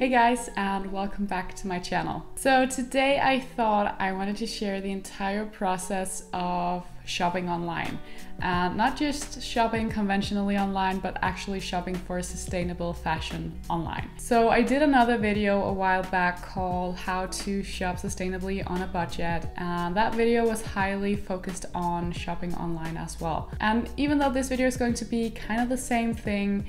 Hey guys and welcome back to my channel. So today I thought I wanted to share the entire process of shopping online and not just shopping conventionally online but actually shopping for sustainable fashion online. So I did another video a while back called how to shop sustainably on a budget and that video was highly focused on shopping online as well. And even though this video is going to be kind of the same thing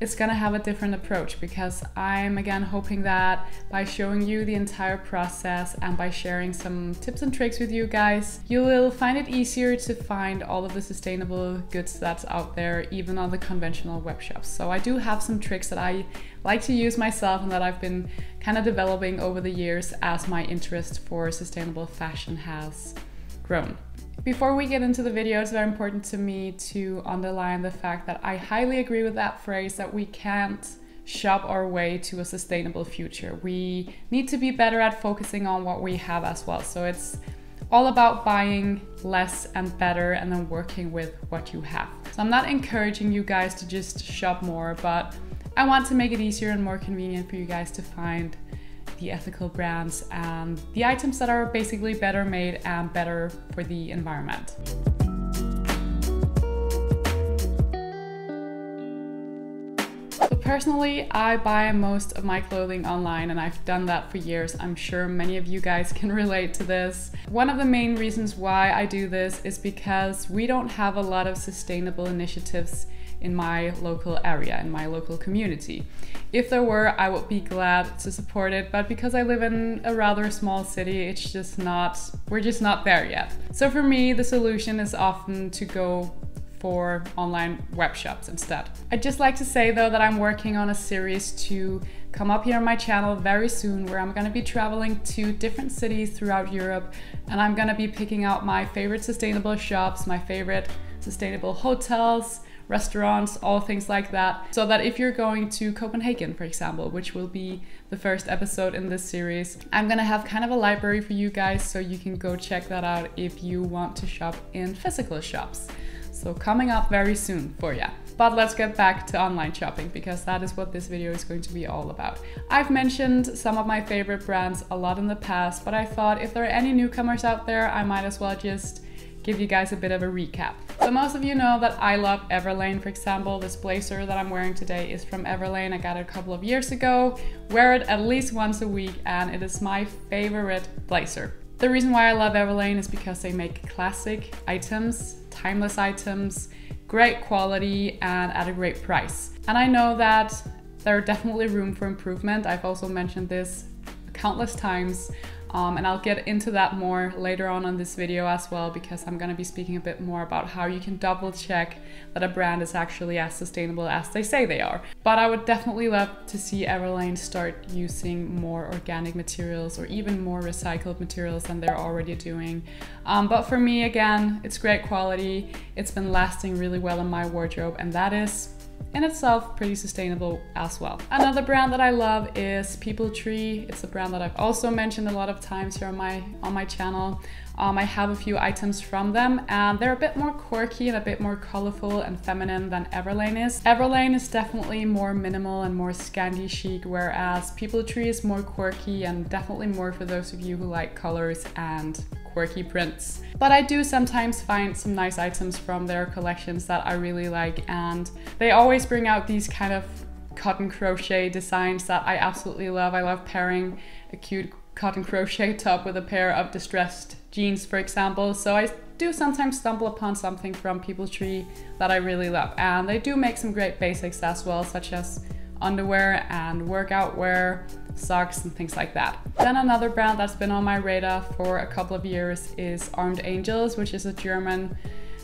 it's gonna have a different approach because I'm again hoping that by showing you the entire process and by sharing some tips and tricks with you guys, you will find it easier to find all of the sustainable goods that's out there, even on the conventional web shops. So I do have some tricks that I like to use myself and that I've been kind of developing over the years as my interest for sustainable fashion has grown. Before we get into the video, it's very important to me to underline the fact that I highly agree with that phrase that we can't shop our way to a sustainable future. We need to be better at focusing on what we have as well. So it's all about buying less and better and then working with what you have. So I'm not encouraging you guys to just shop more, but I want to make it easier and more convenient for you guys to find the ethical brands and the items that are basically better made and better for the environment. Personally, I buy most of my clothing online and I've done that for years. I'm sure many of you guys can relate to this. One of the main reasons why I do this is because we don't have a lot of sustainable initiatives in my local area, in my local community. If there were, I would be glad to support it, but because I live in a rather small city, it's just not, we're just not there yet. So for me, the solution is often to go for online web shops instead. I'd just like to say though that I'm working on a series to come up here on my channel very soon where I'm gonna be traveling to different cities throughout Europe and I'm gonna be picking out my favorite sustainable shops, my favorite sustainable hotels, restaurants, all things like that. So that if you're going to Copenhagen, for example, which will be the first episode in this series, I'm gonna have kind of a library for you guys so you can go check that out if you want to shop in physical shops. So coming up very soon for ya. But let's get back to online shopping because that is what this video is going to be all about. I've mentioned some of my favorite brands a lot in the past, but I thought if there are any newcomers out there, I might as well just give you guys a bit of a recap. So most of you know that I love Everlane, for example. This blazer that I'm wearing today is from Everlane. I got it a couple of years ago, wear it at least once a week, and it is my favorite blazer. The reason why I love Everlane is because they make classic items, timeless items, great quality, and at a great price. And I know that there are definitely room for improvement. I've also mentioned this countless times um, and I'll get into that more later on in this video as well because I'm going to be speaking a bit more about how you can double check that a brand is actually as sustainable as they say they are. But I would definitely love to see Everlane start using more organic materials or even more recycled materials than they're already doing. Um, but for me, again, it's great quality. It's been lasting really well in my wardrobe and that is in itself pretty sustainable as well. Another brand that I love is People Tree. It's a brand that I've also mentioned a lot of times here on my on my channel. Um, I have a few items from them and they're a bit more quirky and a bit more colorful and feminine than Everlane is. Everlane is definitely more minimal and more Scandi chic, whereas People Tree is more quirky and definitely more for those of you who like colors and quirky prints. But I do sometimes find some nice items from their collections that I really like and they always bring out these kind of cotton crochet designs that I absolutely love. I love pairing a cute cotton crochet top with a pair of distressed jeans, for example. So I do sometimes stumble upon something from People Tree that I really love. And they do make some great basics as well, such as underwear and workout wear, socks and things like that. Then another brand that's been on my radar for a couple of years is Armed Angels, which is a German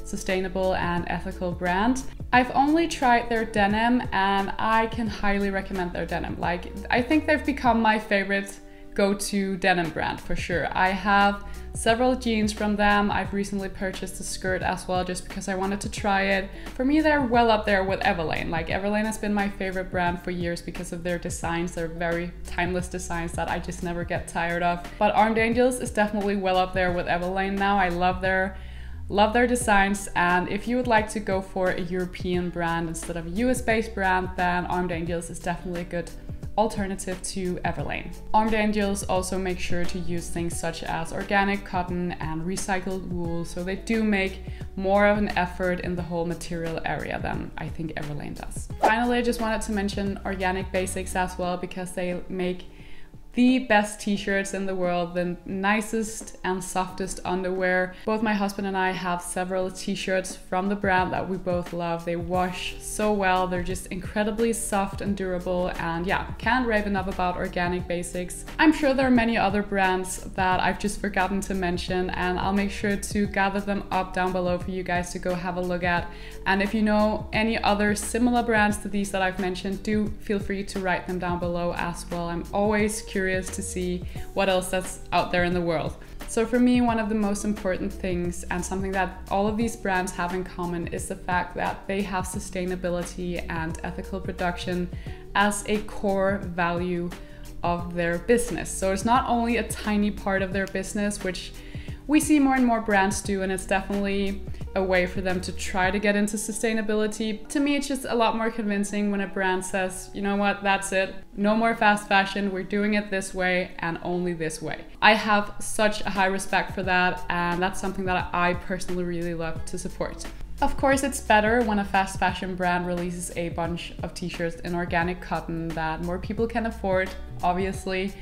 sustainable and ethical brand. I've only tried their denim and I can highly recommend their denim. Like I think they've become my favorite go-to denim brand for sure. I have several jeans from them. I've recently purchased a skirt as well just because I wanted to try it. For me, they're well up there with Everlane. Like Everlane has been my favorite brand for years because of their designs. They're very timeless designs that I just never get tired of. But Armed Angels is definitely well up there with Everlane now. I love their love their designs and if you would like to go for a European brand instead of a US based brand then Armed Angels is definitely a good alternative to Everlane. Armed Angels also make sure to use things such as organic cotton and recycled wool, so they do make more of an effort in the whole material area than I think Everlane does. Finally, I just wanted to mention Organic Basics as well because they make the best t-shirts in the world, the nicest and softest underwear. Both my husband and I have several t-shirts from the brand that we both love. They wash so well, they're just incredibly soft and durable and yeah, can't rave enough about Organic Basics. I'm sure there are many other brands that I've just forgotten to mention and I'll make sure to gather them up down below for you guys to go have a look at. And if you know any other similar brands to these that I've mentioned, do feel free to write them down below as well. I'm always curious curious to see what else that's out there in the world. So for me, one of the most important things and something that all of these brands have in common is the fact that they have sustainability and ethical production as a core value of their business. So it's not only a tiny part of their business, which we see more and more brands do, and it's definitely a way for them to try to get into sustainability. To me, it's just a lot more convincing when a brand says, you know what, that's it. No more fast fashion. We're doing it this way and only this way. I have such a high respect for that, and that's something that I personally really love to support. Of course, it's better when a fast fashion brand releases a bunch of t shirts in organic cotton that more people can afford, obviously.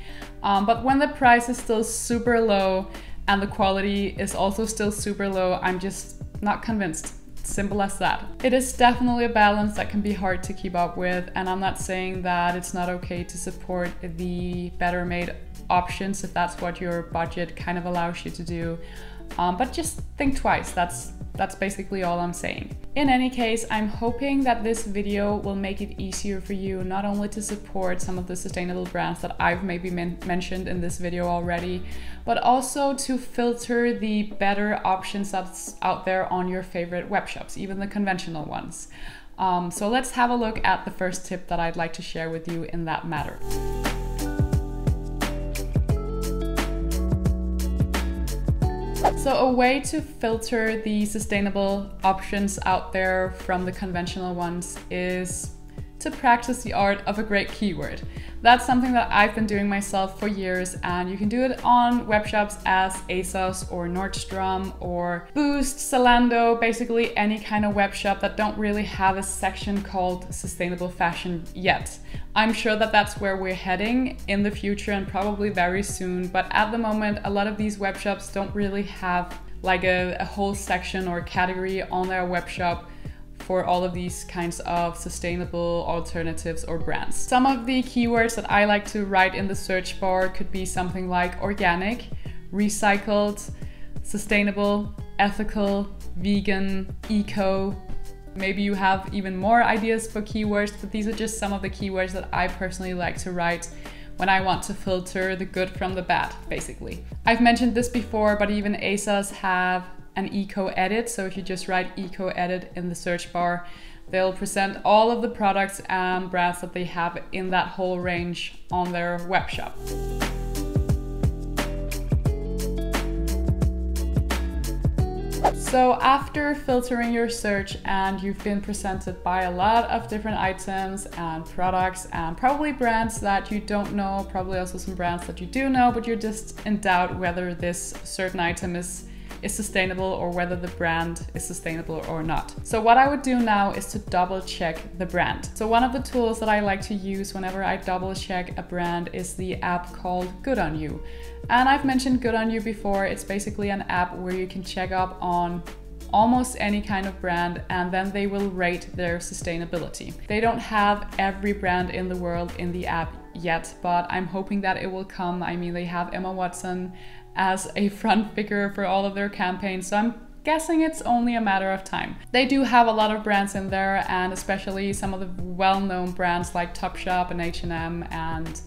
Um, but when the price is still super low and the quality is also still super low, I'm just not convinced. Simple as that. It is definitely a balance that can be hard to keep up with, and I'm not saying that it's not okay to support the better made options if that's what your budget kind of allows you to do. Um, but just think twice. That's that's basically all I'm saying. In any case, I'm hoping that this video will make it easier for you not only to support some of the sustainable brands that I've maybe men mentioned in this video already, but also to filter the better options that's out there on your favorite web shops, even the conventional ones. Um, so let's have a look at the first tip that I'd like to share with you in that matter. So a way to filter the sustainable options out there from the conventional ones is to practice the art of a great keyword. That's something that I've been doing myself for years, and you can do it on web shops as ASOS or Nordstrom or Boozt, Zalando, basically any kind of web shop that don't really have a section called sustainable fashion yet. I'm sure that that's where we're heading in the future and probably very soon, but at the moment, a lot of these web shops don't really have like a, a whole section or category on their web shop for all of these kinds of sustainable alternatives or brands. Some of the keywords that I like to write in the search bar could be something like organic, recycled, sustainable, ethical, vegan, eco. Maybe you have even more ideas for keywords, but these are just some of the keywords that I personally like to write when I want to filter the good from the bad, basically. I've mentioned this before, but even ASOS have an eco edit. So if you just write eco edit in the search bar, they'll present all of the products and brands that they have in that whole range on their web shop. So after filtering your search and you've been presented by a lot of different items and products and probably brands that you don't know, probably also some brands that you do know, but you're just in doubt whether this certain item is is sustainable or whether the brand is sustainable or not. So what I would do now is to double check the brand. So one of the tools that I like to use whenever I double check a brand is the app called Good On You. And I've mentioned Good On You before. It's basically an app where you can check up on almost any kind of brand and then they will rate their sustainability. They don't have every brand in the world in the app yet, but I'm hoping that it will come. I mean, they have Emma Watson as a front figure for all of their campaigns. So I'm guessing it's only a matter of time. They do have a lot of brands in there and especially some of the well-known brands like Topshop and H&M and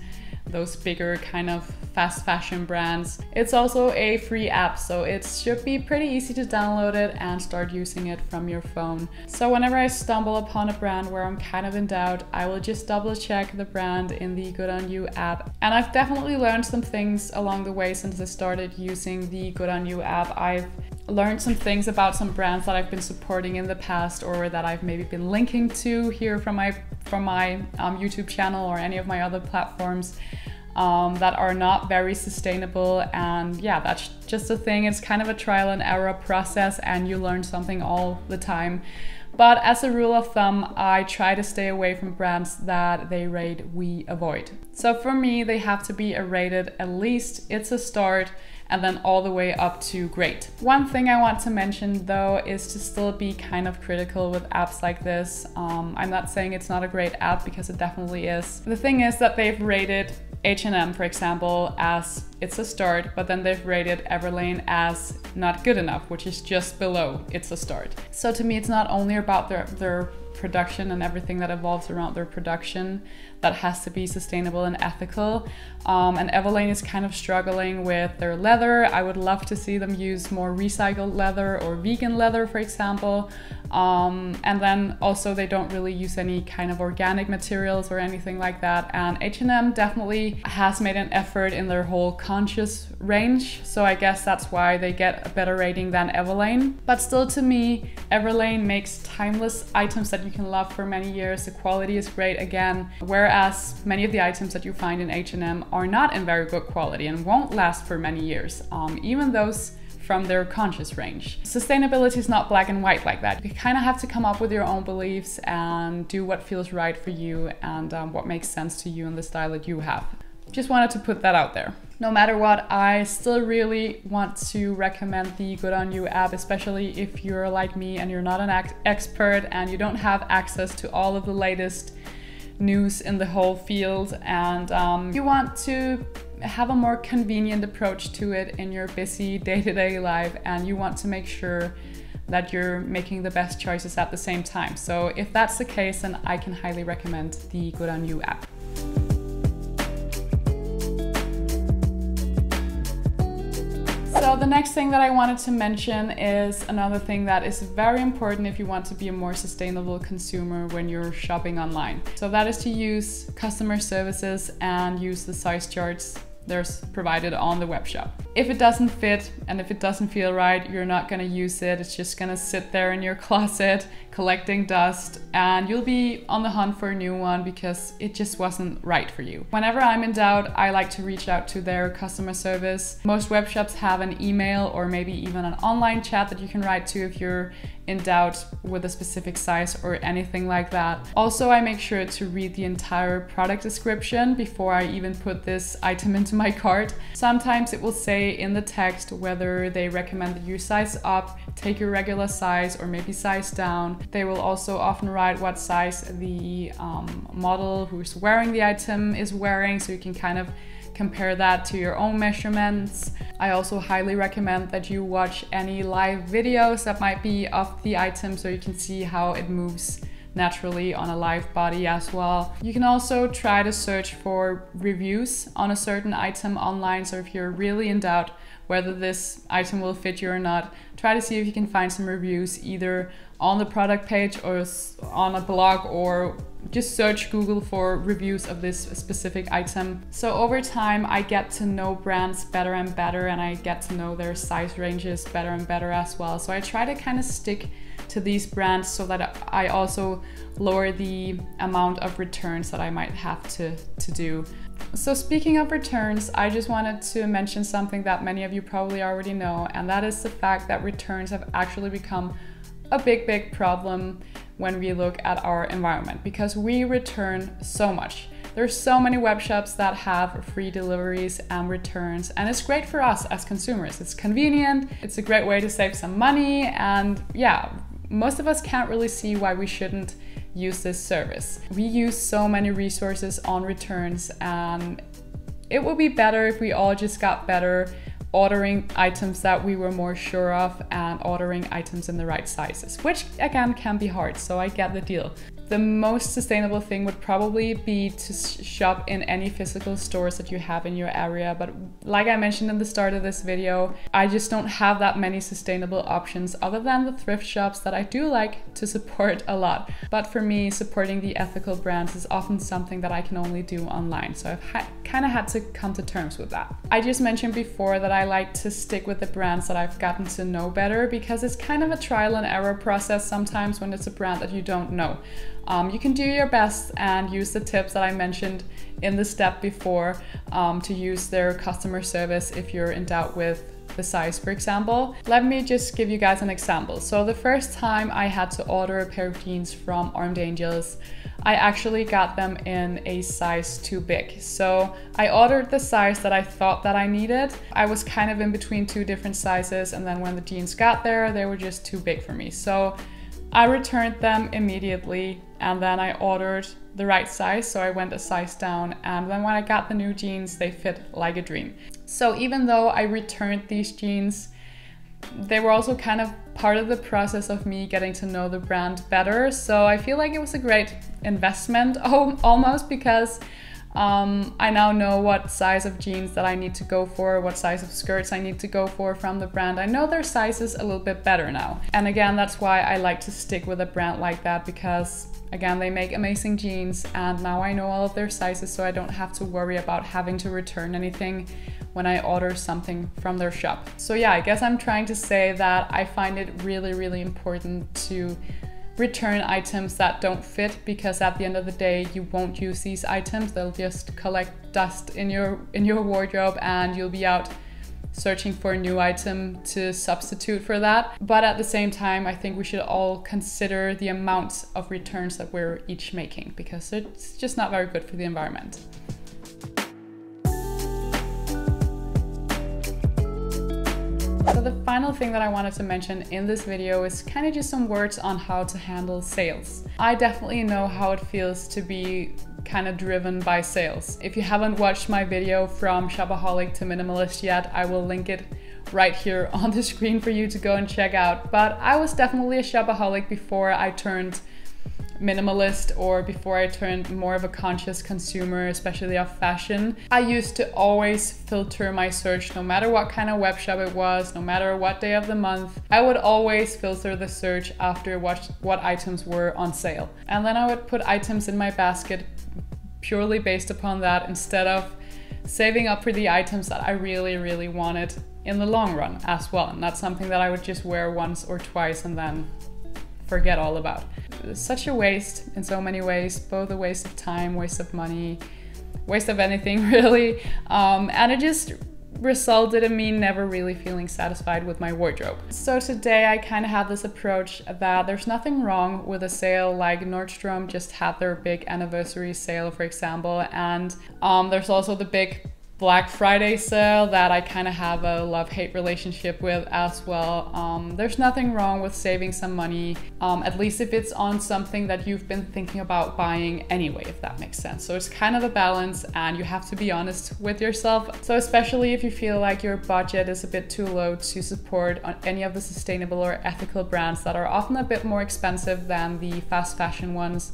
those bigger kind of fast fashion brands. It's also a free app, so it should be pretty easy to download it and start using it from your phone. So whenever I stumble upon a brand where I'm kind of in doubt, I will just double check the brand in the Good On You app. And I've definitely learned some things along the way since I started using the Good On You app. I've learned some things about some brands that I've been supporting in the past or that I've maybe been linking to here from my from my um, YouTube channel or any of my other platforms um, that are not very sustainable. And yeah, that's just a thing. It's kind of a trial and error process, and you learn something all the time. But as a rule of thumb, I try to stay away from brands that they rate we avoid. So for me, they have to be a rated at least it's a start and then all the way up to great. One thing I want to mention though is to still be kind of critical with apps like this. Um, I'm not saying it's not a great app because it definitely is. The thing is that they've rated H&M, for example, as it's a start, but then they've rated Everlane as not good enough, which is just below it's a start. So to me, it's not only about their, their production and everything that evolves around their production that has to be sustainable and ethical. Um, and Everlane is kind of struggling with their leather. I would love to see them use more recycled leather or vegan leather, for example. Um, and then also they don't really use any kind of organic materials or anything like that. And H&M definitely has made an effort in their whole conscious range. So I guess that's why they get a better rating than Everlane. But still to me, Everlane makes timeless items that you can love for many years. The quality is great again, whereas many of the items that you find in H&M are not in very good quality and won't last for many years. Um, even those from their conscious range. Sustainability is not black and white like that. You kind of have to come up with your own beliefs and do what feels right for you and um, what makes sense to you and the style that you have. Just wanted to put that out there. No matter what, I still really want to recommend the Good On You app, especially if you're like me and you're not an expert and you don't have access to all of the latest news in the whole field and um, you want to have a more convenient approach to it in your busy day-to-day life and you want to make sure that you're making the best choices at the same time. So if that's the case, then I can highly recommend the Good On You app. So the next thing that I wanted to mention is another thing that is very important if you want to be a more sustainable consumer when you're shopping online. So that is to use customer services and use the size charts there's provided on the web shop. If it doesn't fit and if it doesn't feel right, you're not gonna use it. It's just gonna sit there in your closet collecting dust and you'll be on the hunt for a new one because it just wasn't right for you. Whenever I'm in doubt, I like to reach out to their customer service. Most web shops have an email or maybe even an online chat that you can write to if you're in doubt with a specific size or anything like that. Also, I make sure to read the entire product description before I even put this item into my cart. Sometimes it will say in the text whether they recommend that you size up, take your regular size, or maybe size down. They will also often write what size the um, model who's wearing the item is wearing, so you can kind of compare that to your own measurements. I also highly recommend that you watch any live videos that might be of the item so you can see how it moves naturally on a live body as well. You can also try to search for reviews on a certain item online. So if you're really in doubt whether this item will fit you or not, try to see if you can find some reviews either on the product page or on a blog or just search Google for reviews of this specific item. So over time, I get to know brands better and better, and I get to know their size ranges better and better as well. So I try to kind of stick to these brands so that I also lower the amount of returns that I might have to, to do. So speaking of returns, I just wanted to mention something that many of you probably already know, and that is the fact that returns have actually become a big, big problem when we look at our environment because we return so much. There's so many web shops that have free deliveries and returns, and it's great for us as consumers. It's convenient, it's a great way to save some money, and yeah, most of us can't really see why we shouldn't use this service. We use so many resources on returns, and it would be better if we all just got better ordering items that we were more sure of and ordering items in the right sizes, which again can be hard, so I get the deal. The most sustainable thing would probably be to shop in any physical stores that you have in your area. But like I mentioned in the start of this video, I just don't have that many sustainable options other than the thrift shops that I do like to support a lot. But for me, supporting the ethical brands is often something that I can only do online. So I've kind of had to come to terms with that. I just mentioned before that I like to stick with the brands that I've gotten to know better because it's kind of a trial and error process sometimes when it's a brand that you don't know. Um, you can do your best and use the tips that I mentioned in the step before um, to use their customer service if you're in doubt with the size, for example. Let me just give you guys an example. So the first time I had to order a pair of jeans from Armed Angels, I actually got them in a size too big. So I ordered the size that I thought that I needed. I was kind of in between two different sizes and then when the jeans got there, they were just too big for me. So I returned them immediately and then I ordered the right size, so I went a size down. And then when I got the new jeans, they fit like a dream. So even though I returned these jeans, they were also kind of part of the process of me getting to know the brand better. So I feel like it was a great investment almost because um, I now know what size of jeans that I need to go for, what size of skirts I need to go for from the brand. I know their sizes a little bit better now. And again, that's why I like to stick with a brand like that because again, they make amazing jeans and now I know all of their sizes so I don't have to worry about having to return anything when I order something from their shop. So yeah, I guess I'm trying to say that I find it really, really important to return items that don't fit because at the end of the day you won't use these items. They'll just collect dust in your in your wardrobe and you'll be out searching for a new item to substitute for that. But at the same time i think we should all consider the amount of returns that we're each making because it's just not very good for the environment So the final thing that I wanted to mention in this video is kind of just some words on how to handle sales. I definitely know how it feels to be kind of driven by sales. If you haven't watched my video from shopaholic to minimalist yet, I will link it right here on the screen for you to go and check out. But I was definitely a shopaholic before I turned minimalist or before I turned more of a conscious consumer, especially of fashion, I used to always filter my search no matter what kind of web shop it was, no matter what day of the month. I would always filter the search after what, what items were on sale. And then I would put items in my basket purely based upon that instead of saving up for the items that I really, really wanted in the long run as well. And that's something that I would just wear once or twice and then forget all about. Such a waste in so many ways, both a waste of time, waste of money, waste of anything really. Um, and it just resulted in me never really feeling satisfied with my wardrobe. So today I kind of have this approach that there's nothing wrong with a sale like Nordstrom just had their big anniversary sale for example and um, there's also the big Black Friday sale that I kind of have a love hate relationship with as well. Um, there's nothing wrong with saving some money, um, at least if it's on something that you've been thinking about buying anyway, if that makes sense. So it's kind of a balance and you have to be honest with yourself. So, especially if you feel like your budget is a bit too low to support on any of the sustainable or ethical brands that are often a bit more expensive than the fast fashion ones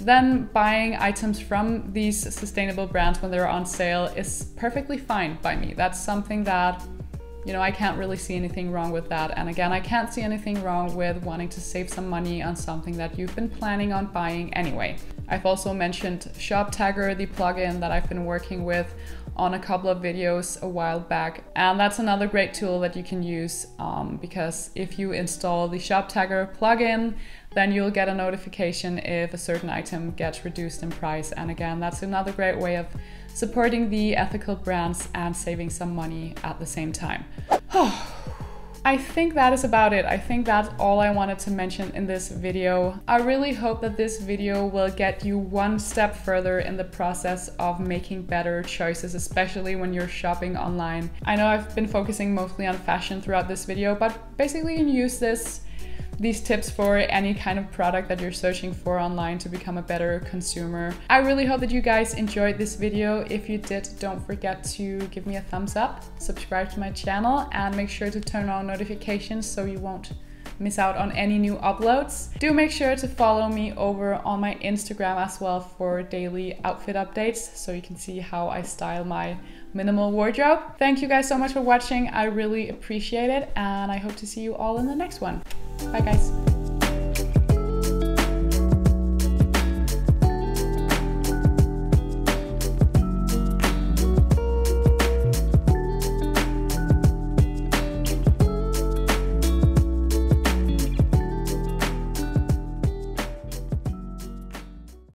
then buying items from these sustainable brands when they're on sale is perfectly fine by me. That's something that, you know, I can't really see anything wrong with that. And again, I can't see anything wrong with wanting to save some money on something that you've been planning on buying anyway. I've also mentioned Shoptagr, the plugin that I've been working with on a couple of videos a while back. And that's another great tool that you can use um, because if you install the Shoptagr plugin, then you'll get a notification if a certain item gets reduced in price. And again, that's another great way of supporting the ethical brands and saving some money at the same time. I think that is about it. I think that's all I wanted to mention in this video. I really hope that this video will get you one step further in the process of making better choices, especially when you're shopping online. I know I've been focusing mostly on fashion throughout this video, but basically you can use this these tips for any kind of product that you're searching for online to become a better consumer. I really hope that you guys enjoyed this video. If you did, don't forget to give me a thumbs up, subscribe to my channel, and make sure to turn on notifications so you won't miss out on any new uploads. Do make sure to follow me over on my Instagram as well for daily outfit updates so you can see how I style my minimal wardrobe. Thank you guys so much for watching. I really appreciate it and I hope to see you all in the next one. Bye guys.